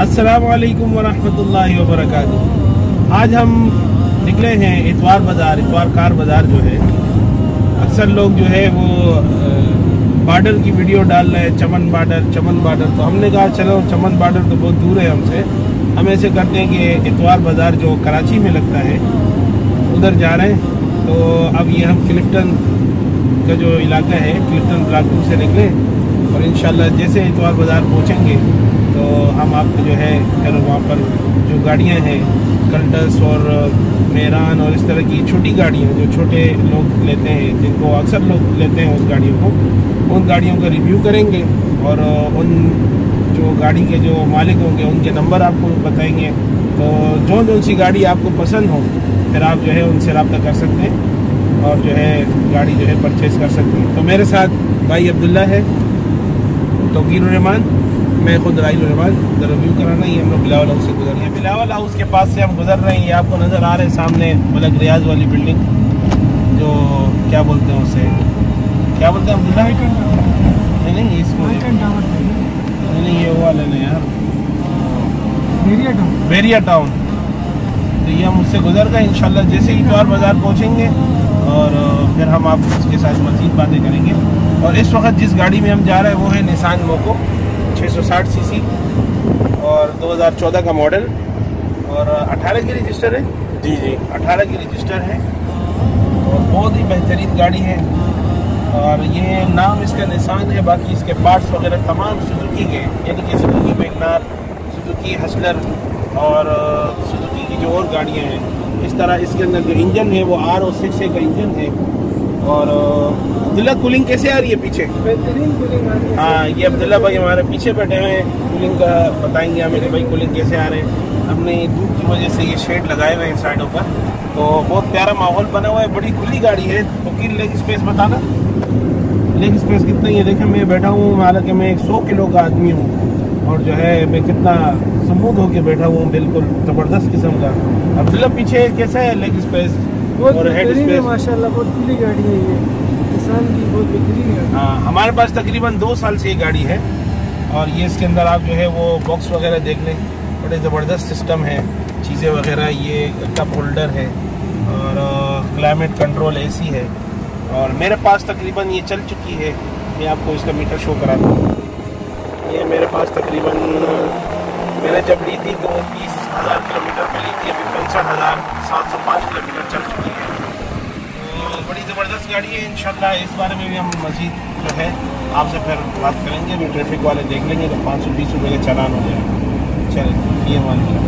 अस्सलाम वालेकुम वरहमतुल्लाहि वबरकातुहू। आज हम निकले हैं इतवार बाज़ार, इतवार कार बाज़ार जो है। अक्सर लोग जो है वो बार्डर की वीडियो डाल रहे हैं, चमन बार्डर चमन बार्डर तो हमने कहा, चलो, चमन बार्डर तो बहुत दूर है हमसे। हम ऐसे करते हैं कि इतवार बाज़ार जो कराची में लगता है, उधर जा रहे हैं। तो अब ये हम क्लिफ्टन का जो इलाका है, क्लिफ्टन ब्लॉक से निकले और इन जैसे इतवार बाज़ार पहुँचेंगे हम आपको जो है फिर वहाँ पर जो गाड़ियाँ हैं कल्टस और मेरान और इस तरह की छोटी गाड़ियाँ जो छोटे लोग लेते हैं, जिनको अक्सर लोग लेते हैं उस गाड़ियों को, उन गाड़ियों का रिव्यू करेंगे और उन जो गाड़ी के जो मालिक होंगे, उनके नंबर आपको बताएँगे। तो जो जो सी गाड़ी आपको पसंद हो, फिर आप जो है उनसे रबता कर सकते हैं और जो है गाड़ी जो है परचेज़ कर सकते हैं। तो मेरे साथ भाई अब्दुल्ला है तोकीर रहमान। मैं खुद राइल रहमान रिव्यू कराना ही हम लोग बिलावल हाउस से गुजर रहे हैं। बिलावल हाउस के पास से हम गुजर रहे हैं ये आपको नज़र आ रहे हैं सामने मलक रियाज वाली बिल्डिंग जो क्या बोलते हैं उसे? क्या बोलते हैं अब्दुल्ला नहीं नहीं इसको नहीं नहीं ये वो वाले नहीं यार। बेरिया टाउन तो ये हम उससे गुजर गए इंशाल्लाह जैसे ही द्वार बाज़ार पहुँचेंगे और फिर हम आप उसके साथ मज़ीद बातें करेंगे। और इस वक्त जिस गाड़ी में हम जा रहे हैं वो है निशान मोको 660 सीसी और 2014 का मॉडल और 18 की रजिस्टर है? जी जी। 18 की रजिस्टर है और बहुत ही बेहतरीन गाड़ी है और ये नाम इसका निशान है बाकी इसके पार्ट्स वगैरह तमाम सुजुकी के यानी कि सुजुकी मैगनार सुजुकी हसलर और सुजुकी की जो और गाड़ियाँ हैं। इस तरह इसके अंदर जो इंजन है वो आर ओ सिक्स का इंजन है। और अब्दुल्ला कूलिंग कैसे आ रही है पीछे? है हाँ ये अब्दुल्ला भाई हमारे पीछे बैठे हुए हैं। कूलिंग का बताएँगे हमें कि भाई कूलिंग कैसे आ रहे हैं। हमने धूप की वजह से ये शेड लगाए हुए हैं साइडों पर। तो बहुत प्यारा माहौल बना हुआ है। बड़ी खुली गाड़ी है। तो की लेग स्पेस बताना? लेग स्पेस कितना ही है। देखें मैं बैठा हूँ हालाँकि मैं एक सौ किलो का आदमी हूँ। और जो है मैं कितना स्मूथ होके बैठा हुआ हूँ बिल्कुल ज़बरदस्त किस्म का। अब्दुल्ला पीछे कैसा है लेग स्पेस? और हेड स्पेस माशाल्लाह बहुत खुली गाड़ी है ये। किसान की बहुत बिक्री है। हाँ हमारे पास तकरीबन दो साल से ये गाड़ी है और ये इसके अंदर आप जो है वो बॉक्स वगैरह देख लें। बड़े ज़बरदस्त सिस्टम है, चीज़ें वगैरह, ये कप होल्डर है और क्लाइमेट कंट्रोल एसी है। और मेरे पास तकरीबन ये चल चुकी है। मैं आपको इसका मीटर शो करा हूँ ये मेरे पास तकरीबन, मैंने जब ली थी तो बीस हज़ार किलोमीटर पे ली थी। अभी पैंसठ हज़ार सात सौ पाँच किलोमीटर चल चुकी है। बड़ी ज़बरदस्त गाड़ी है, इंशाल्लाह इस बारे में भी हम मज़ीद जो है आपसे फिर बात करेंगे। अभी ट्रैफ़िक वाले देख लेंगे तो पाँच सौ, बीस रुपये का चालान हो जाएगा। चलिए, ये मान लिया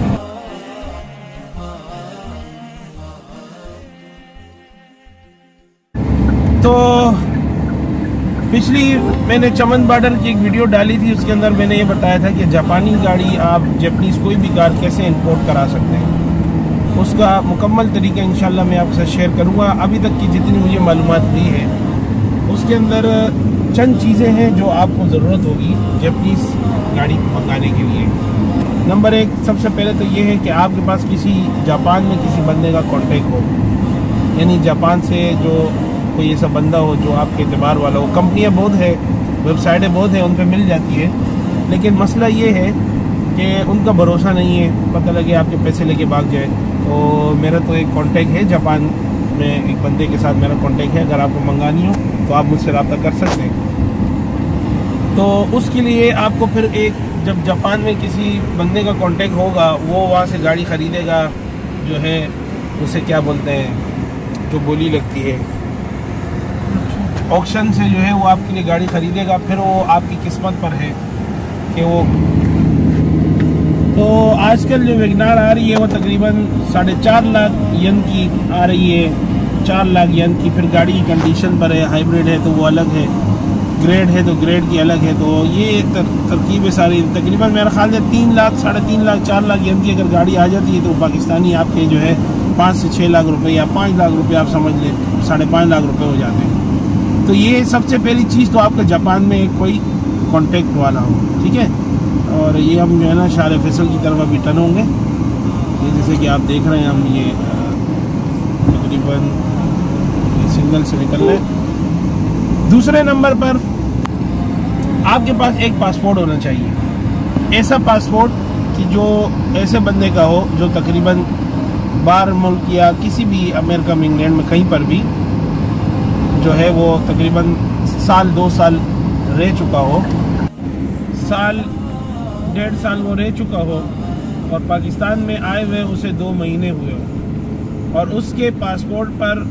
तो पिछली मैंने चमन बार्डर की एक वीडियो डाली थी, उसके अंदर मैंने ये बताया था कि जापानी गाड़ी आप जैपनीज़ कोई भी कार कैसे इंपोर्ट करा सकते हैं। उसका मुकम्मल तरीका इंशाल्लाह मैं आपके साथ शेयर करूँगा। अभी तक की जितनी मुझे मालूम हुई है, उसके अंदर चंद चीज़ें हैं जो आपको ज़रूरत होगी जैपनीज़ गाड़ी मंगाने के लिए। नंबर एक, सबसे पहले तो ये है कि आपके पास किसी जापान में किसी बंदे का कॉन्टेक्ट हो। यानी जापान से जो कोई ऐसा बंदा हो जो आपके एतबार वाला हो। कंपनियाँ बहुत है वेबसाइटें बहुत हैं उन पर मिल जाती है। लेकिन मसला ये है कि उनका भरोसा नहीं है, पता लगे आपके पैसे लेके भाग जाए। तो मेरा तो एक कांटेक्ट है, जापान में एक बंदे के साथ मेरा कांटेक्ट है, अगर आपको मंगानी हो तो आप मुझसे रब्ता कर सकते हैं। तो उसके लिए आपको फिर एक, जब जापान में किसी बंदे का कांटेक्ट होगा, वो वहाँ से गाड़ी ख़रीदेगा, जो है, उसे क्या बोलते हैं, जो बोली लगती है। ऑक्शन से जो है, वो आपके लिए गाड़ी ख़रीदेगा, फिर वो आपकी किस्मत पर है कि वो तो आजकल जो वेगनार आ रही है वो तकरीबन साढ़े चार लाख यन की आ रही है। चार लाख यन की। फिर गाड़ी की कंडीशन पर है हाइब्रिड है तो वो अलग है। ग्रेड है तो ग्रेड की अलग है। तो ये तर, तरकीब है सारी। तकरीबन मेरा ख्याल है तीन लाख साढ़े तीन लाख चार लाख यन की अगर गाड़ी आ जाती है तो पाकिस्तानी आपके जो है पाँच से छः लाख रुपये या पाँच लाख रुपये आप समझ लें साढ़े पाँच लाख रुपये हो जाते हैं। तो ये सबसे पहली चीज़ तो आपका जापान में कोई कॉन्टेक्ट वाला हो ठीक है? और ये हम जो है ना शार फैसल की तरफ़ अभी टन होंगे। ये जैसे कि आप देख रहे हैं, हम ये तकरीबन सिग्नल से निकल रहे दूसरे नंबर पर आपके पास एक पासपोर्ट होना चाहिए। ऐसा पासपोर्ट कि जो ऐसे बंदे का हो, जो तकरीबन बाहर मुल्क या किसी भी अमेरिका में, इंग्लैंड में कहीं पर भी जो है वो तकरीबन साल, दो साल रह चुका हो। साल डेढ़ साल वो रह चुका हो और पाकिस्तान में आए हुए उसे दो महीने हुए हो। और उसके पासपोर्ट पर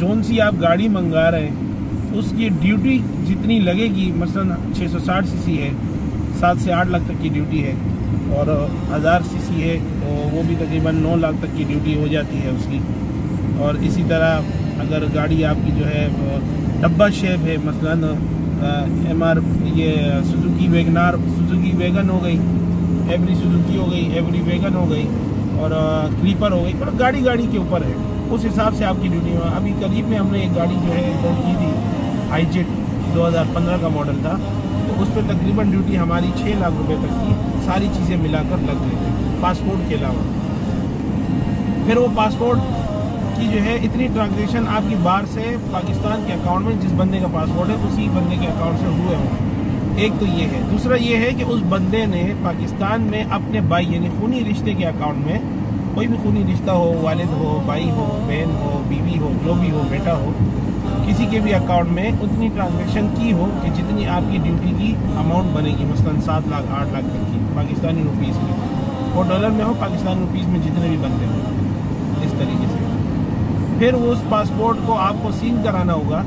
जोन सी आप गाड़ी मंगा रहे हैं, उसकी ड्यूटी जितनी लगेगी, मसलन 660 सीसी है, सात से आठ लाख तक की ड्यूटी है और हज़ार सीसी है तो वो भी तकरीबन नौ लाख तक की ड्यूटी हो जाती है उसकी। और इसी तरह अगर गाड़ी आपकी जो है डब्बा शेप है, मसलन एम आर, ये, सुजुकी वेगनार सुजुकी वेगन हो गई एवरी सुजुकी हो गई एवरी वेगन हो गई और क्रीपर हो गई मतलब गाड़ी गाड़ी के ऊपर है। उस हिसाब से आपकी ड्यूटी में अभी करीब में हमने एक गाड़ी जो है लोड की थी हाईजेट 2015 का मॉडल था। तो उस पर तकरीबन ड्यूटी हमारी छः लाख रुपये तक की। सारी चीज़ें मिलाकर लग गई थी पासपोर्ट के अलावा। फिर वो पासपोर्ट की जो है, इतनी ट्रांजेक्शन आपकी बाहर से पाकिस्तान के अकाउंट में जिस बंदे का पासपोर्ट है, उसी बंदे के अकाउंट से हुए हों एक तो ये है। दूसरा ये है कि उस बंदे ने पाकिस्तान में अपने भाई, यानी खूनी रिश्ते के अकाउंट में, कोई भी खूनी रिश्ता हो, वालिद हो, भाई हो, बहन हो, बीवी हो, जो भी हो, बेटा हो, किसी के भी अकाउंट में उतनी ट्रांजेक्शन की हो कि जितनी आपकी ड्यूटी की अमाउंट बनेगी, मसलन सात लाख, आठ लाख तक की, पाकिस्तानी रुपीज़ में। वो डॉलर में हो, पाकिस्तानी रुपीज़ में जितने भी बनते हो, इस तरीके से। फिर उस पासपोर्ट को आपको सील कराना होगा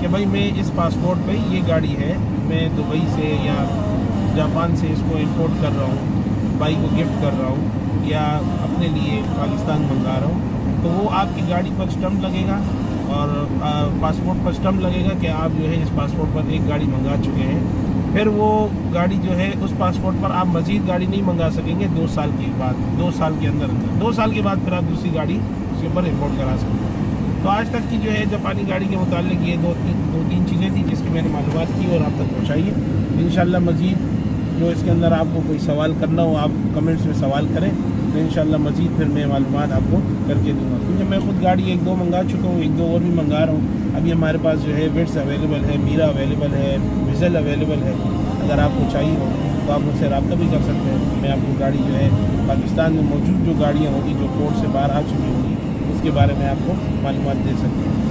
कि भाई, मैं इस पासपोर्ट पर ये गाड़ी है मैं दुबई से या जापान से इसको इंपोर्ट कर रहा हूँ भाई को गिफ्ट कर रहा हूँ, या अपने लिए पाकिस्तान मंगा रहा हूँ तो वो आपकी गाड़ी पर स्टम्प लगेगा और पासपोर्ट पर स्टम्प लगेगा कि आप जो है इस पासपोर्ट पर एक गाड़ी मंगा चुके हैं। फिर वो गाड़ी जो है उस पासपोर्ट पर आप मज़ीद गाड़ी नहीं मंगा सकेंगे दो साल के बाद, दो साल के अंदर अंदर। दो साल के बाद फिर आप दूसरी गाड़ी उसके ऊपर इम्पोर्ट करा सकते हैं। तो आज तक की जो है जापानी गाड़ी के मुतालिक ये दो तीन दो तीन चीज़ें थी जिसकी मैंने मालूम की और आप तक पहुँचाई इन मज़ीद जो इसके अंदर आपको कोई सवाल करना हो, आप कमेंट्स में सवाल करें तो इन मज़ीद फिर मैं मालूम आपको करके दूँगा। क्योंकि मैं खुद गाड़ी एक दो मंगा चुका हूँ, एक दो और भी मंगा रहा हूँ। अभी हमारे पास जो है विट्स अवेलेबल है मीरा अवेलेबल है विज़ल अवेलेबल है। अगर आपको चाहिए हो तो आप मुझसे रबा भी कर सकते हैं। मैं आपको गाड़ी जो है पाकिस्तान में मौजूद जो गाड़ियाँ होंगी, जो कोर्ट से बाहर आ चुकी होंगी, उसके बारे में आपको मालूम दे सकती हैं।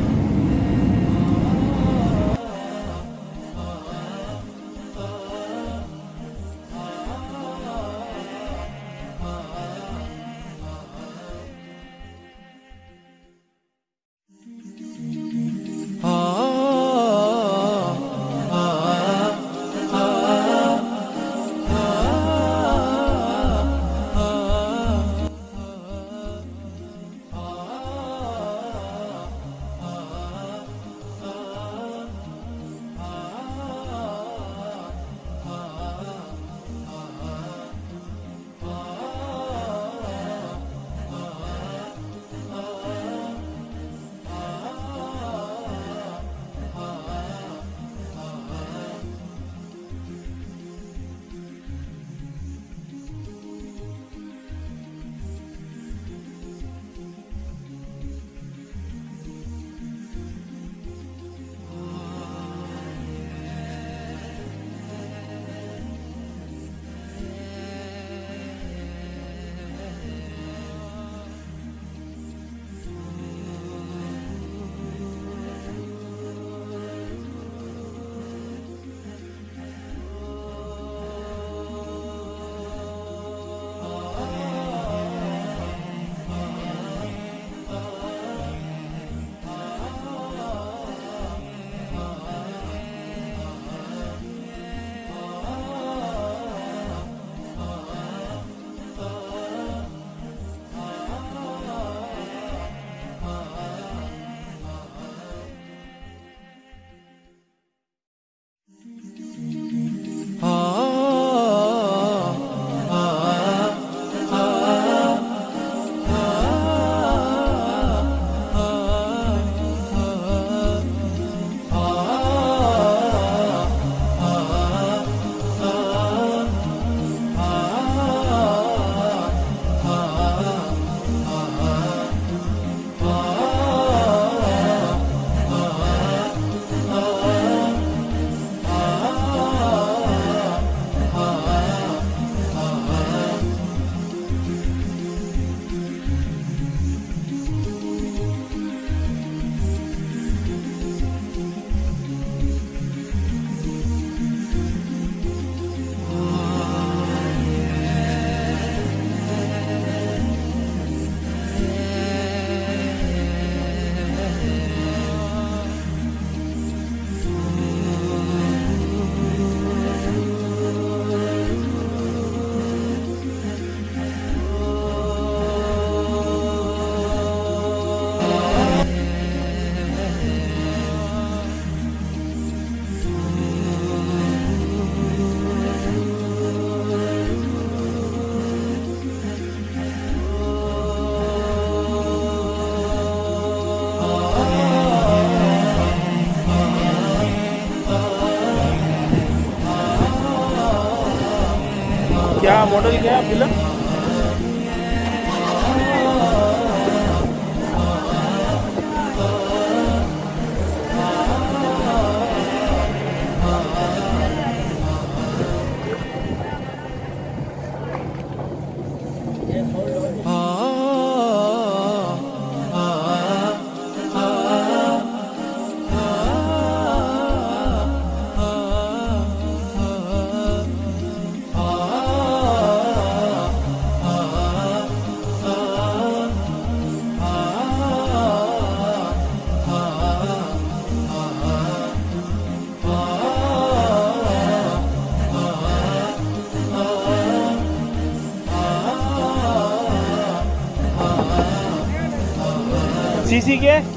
क्या मॉडल क्या है फ़िल्म सीसी के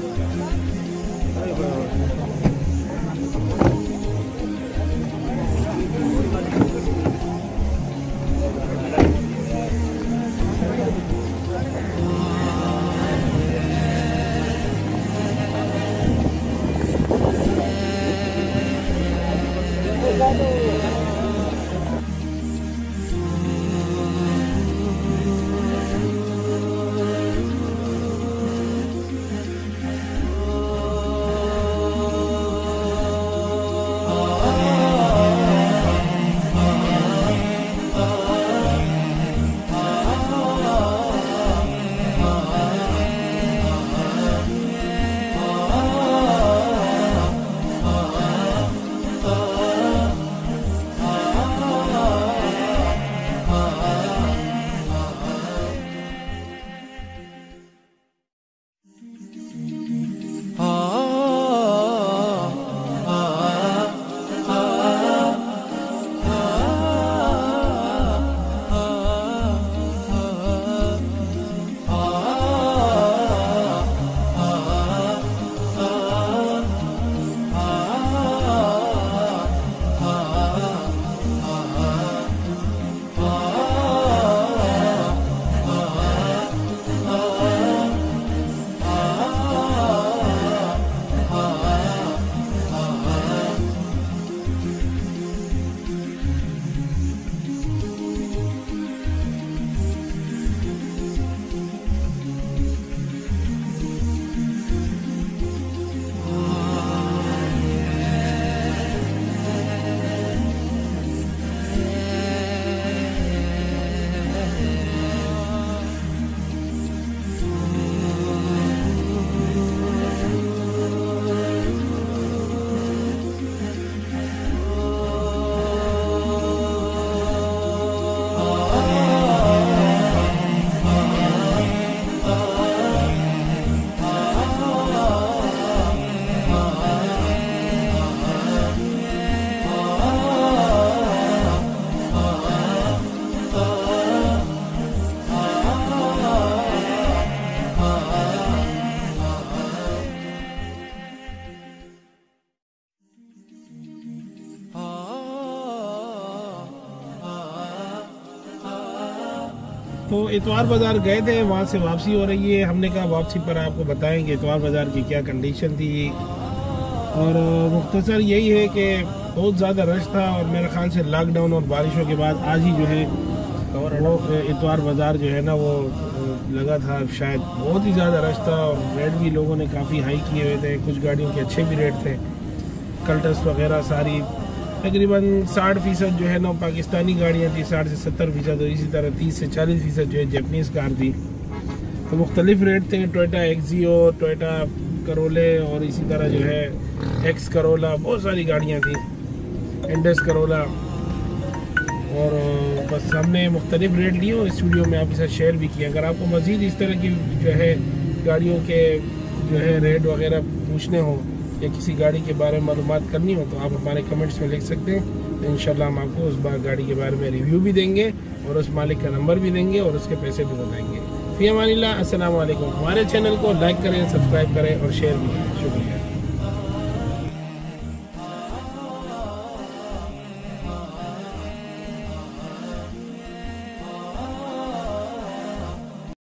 तो इतवार बाज़ार गए थे, वहाँ से वापसी हो रही है। हमने कहा, वापसी पर आपको बताएँ कि इतवार बाज़ार की क्या कंडीशन थी। और मुख्तसर यही है कि बहुत ज़्यादा रश था और मेरे ख्याल से लॉकडाउन और बारिशों के बाद आज ही जो है वो इतवार बाज़ार जो है ना, वो लगा था। शायद बहुत ही ज़्यादा रश था और रेट भी लोगों ने काफ़ी हाई किए हुए थे। कुछ गाड़ियों के अच्छे भी रेट थे। कल्टस वगैरह सारी तकरीबन साठ फ़ीसद जो है ना, पाकिस्तानी गाड़ियाँ थी, साठ से सत्तर फ़ीसद, और इसी तरह तीस से चालीस फ़ीसद जो है जैपनीज़ कार थी। तो मुख्तलिफ़ रेट थे टोयोटा एक्जियो टोयटा करोले और इसी तरह जो है एक्स करोला बहुत सारी गाड़ियाँ थी इंडस करोला और बस हमने मुख्तलिफ़ रेट लिए और इस वीडियो में आपके साथ शेयर भी किया। अगर आपको मज़ीद इस तरह की जो है गाड़ियों के जो है रेट वगैरह पूछने हों या किसी गाड़ी के बारे में मालूम करनी हो तो आप हमारे कमेंट्स में लिख सकते हैं। तो इन हम आपको उस बार गाड़ी के बारे में रिव्यू भी देंगे और उस मालिक का नंबर भी देंगे और उसके पैसे भी बताएँगे। फ़ी अमान असल हमारे चैनल को लाइक करें सब्सक्राइब करें और शेयर भी करें। शुक्रिया।